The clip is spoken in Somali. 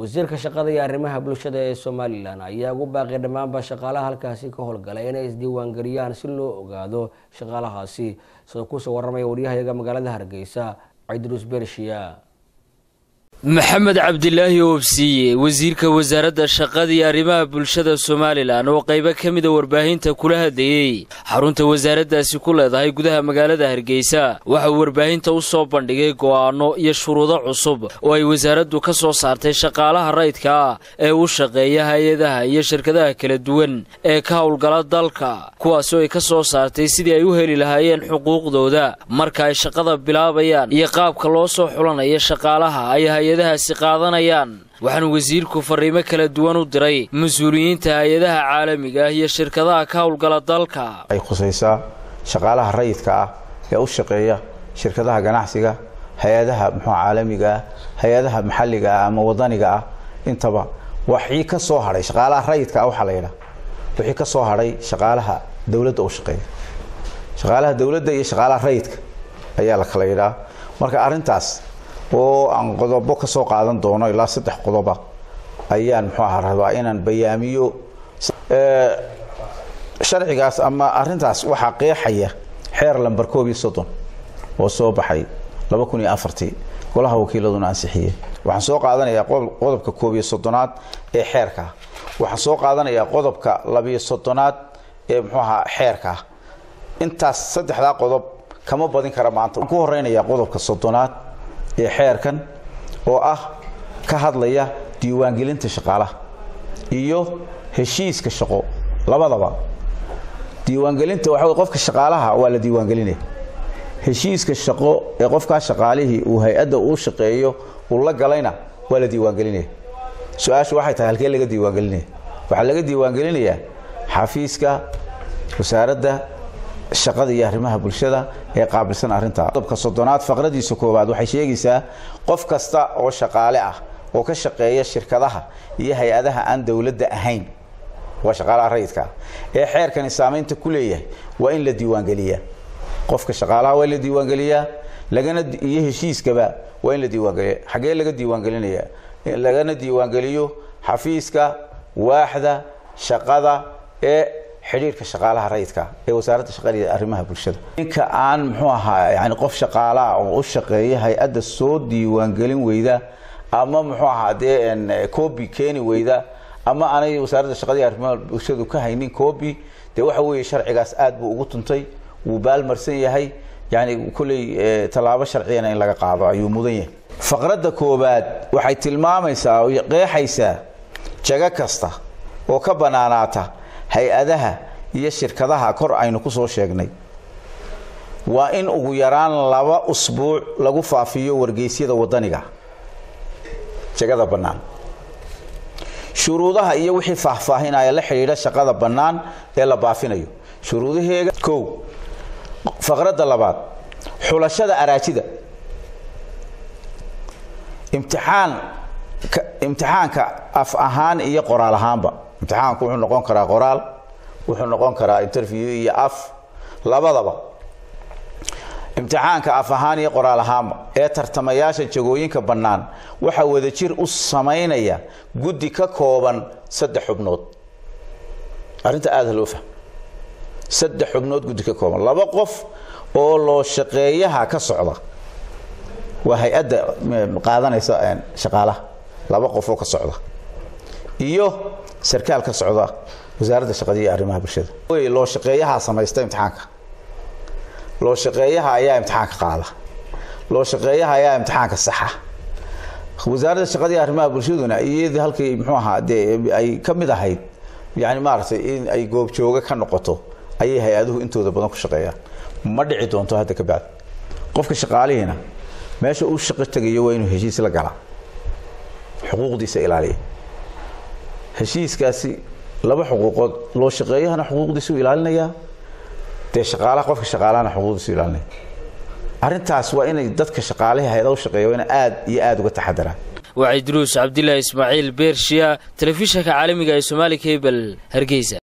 wasiirka shaqada iyo arrimaha bulshada ee somalilan ayaa ugu baaqay dhammaanba shaqaalaha halkaasi ka howlgalay inay isdiiwaangeliyaan si loo ogaado shaqaalahaasi sidoo ku soo waramaya waryahayaga magaalada hargeysa cidruus bershiya maxamed cabdilaahi oobsiiye wasiirka wasaaradda shaqada iyo arrimaha bulshada somalilan oo qaybo ka mida warbaahinta kula hadlayey xarunta wasaaraddaasi ku leedahay gudaha magaalada hargeysa waxauu warbaahinta u soo bandhigay go'aano iyo shuruudo cusub oo ay wasaaraddu ka soo saartay shaqaalaha rayidka ah ee u shaqeeya hay'adaha iyo shirkadaha kala duwan ee ka howlgala dalka kuwaasoo ay ka soo saartay sidii ay u heli lahaayeen xuquuqdooda. Marka ay shaqada bilaabayaan iyo qaabka loo soo xulanaya shaqaalaha ay hay'adahaasi qaadanayaan. Waxaanu wasiirku fariimo kala duwan u diray mas'uuliyiinta hay'adaha caalamiga ah iyo shirkadaha ka howlgala dalka. Ay khusaysaa shaqaalaha rayidka ah ee u shaqeeya shirkadaha ganacsiga hay'adaha muxuu caalamiga ah hay'adaha maxalliga ah ama wadaniga ah. Intaba waxii ka soo hadhay shaqaalaha rayidka ah waxaa la yidhaha wixii ka soo hadhay shaqaalaha dowladda u shaqeeya. Shaqaalaha dowladda iyo shaqaalaha rayidka ayaa la kala yidhaha marka arrintaas oo aan qodobo ka soo qaadan doono ilaa saddex qodoba ayaan muxuu aha rabaa inaan bayaamiyo sharcigaas ama arintaas waxaa qeexaya xeer lamber koob iyo soddon oo soo baxay laba kun iyo afartii golaha wakiiladuna ansixiyey. Waxaan soo qaadanayaa qodobka koob iyo soddonaad ee xeerka. Waxaan soo qaadanayaa qodobka labiyo soddonaad ee muxuu ahaa xeerka. Intaas saddexdaa qodob kama badin kara maanta. Ku horeynaya qodobka soddonaad ee xeerkan oo ah ka hadlaya diiwaangelinta shaqaalaha iyo heshiiska shaqo labadaba. Diiwaangelinta waxa qofka shaqaalaha waa la diiwaangelinaya. Heshiiska shaqo ee qofkaa shaqaalihii uu hay'adda uu shaqeeyo uu la galayna waa la diiwaangelinaya. Su'aashu waxay tahay halkee laga diiwaangelinaya? Waxaa laga diiwaangelinayaa xafiiska wasaaradda shaqada iyo arrimaha bulshada ee qaabilsan arrinta. Qodobka soddonaad faqradiisa koowaad waxay sheegaysaa qof kasta oo shaqaale ah oo ka shaqeeya shirkadaha iyo hay'adaha aan dowladda ahayn. Waa shaqaalaha rayidka ee xeerkani saamaynta ku leeyahay waa in la diiwaangeliyaa. Qofka shaqaalaha waa in la diiwaangeliyaa lagana iyo heshiiskaba waa in la diiwaangeliya xaggee laga diiwaangelinaya? Lagana diiwaangeliyo xafiiska waaxda shaqada ee xidhiirka shaqaalaha rayidka ee wasaaradda shaqada iyo arrimaha bulshada. Ninka aan muxuu ahaa yani qof shaqaalaha oo u shaqeeya hay'adda soo diiwaangelin weyda ama muxuu ahaa dee coobi keeni weyda ama aanay wasaaradda shaqada iyo arrimaha bulshadu ka haynin coobi dee waxa weeye sharcigaas aad buu ugu tuntay wuu baalmarsan yahay yani kulley tallaabo sharciyana in laga qaado ayuu mudan yahay. Faqradda koobaad waxay tilmaamaysaa oo qeexaysaa jago kasta oo ka banaanaata hay'adaha iyo shirkadaha kor aynu ku soo sheegnay. Waa in ugu yaraan laba usbuuc lagu faafiyo wargeysyada wadaniga jagada bannaan. Shuruudaha iyo wixii faahfaahinaya la xidhiidha shaqada bannaan ee la baafinayo. Shuruudaheega kow faqradda labaad xulashada araajida. Imtixaan imtixaanka af ahaan iyo qoraal ahaanba imtixaanku wuxuu noqon karaa qoraal wuxuu noqon karaa interview iyo af. Labadaba imtixaanka af ahaan iyo qoraal ahaanba ee tartamayaasha jagooyinka bannaan waxaa wadajir u samaynaya guddi ka kooban saddex xubnood. Arrinta aada loo fahm saddex xubnood guddi ka kooban. Laba qof oo loo shaqeeyaha ka socda waa hay'adda qaadanaysa shaqaalaha. Laba qof oo ka socda. Iyo sarkaal ka socda wasaaradda shaqada arrimaha bulshada. Loo shaqeeyaha samaysta imtixaanka. Loo shaqeeyaha ayaa imtixaanka qaada. Loo shaqeeyaha ayaa imtixaanka saxa. Wasaaradda shaqada arrimaha bulshaduna iyadii halkay muxuu ahaa dee ay ka mid ahayd yani maaragtay in ay goobjooga ka noqoto ayay hay'aduhu intooda badan ku shaqeeyaan. Ma dhici doonto hadda ka bacdi qofka shaqaalihiina meesha uu shaqo tegayo waa inuu heshiis la galaa xuquuqdiisa ilaaliya heshiiskaasi laba xuquuqood loo shaqeeyahana xuquuqdiisu ilaalinayaa dee shaqaalaha qofka shaqaalahana xuquuqdiisu ilaalinaya. Arrintaas waa inay dadka shaqaalaha hay'ada u shaqeeya waa ina aad iyo aada uga taxadaraan waa cidruus cabdilaahi ismaaciil beershiya telefishanka caalamiga ee somaali cable hargeysa